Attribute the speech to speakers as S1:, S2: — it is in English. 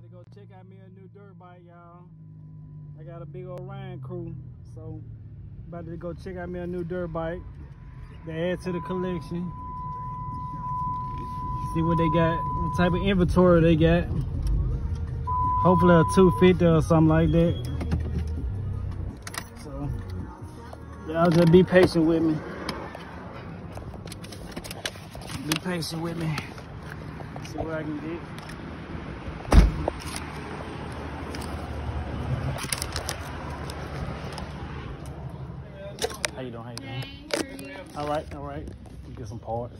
S1: To go check out me a new dirt bike, y'all. I got a big old Ryan crew, so about to go check out me a new dirt bike to add to the collection. See what they got, what type of inventory they got. Hopefully a 250 or something like that. So, y'all just be patient with me. Be patient with me. See what I can get. How you doing? How you doing? All right, all right. Get some parts.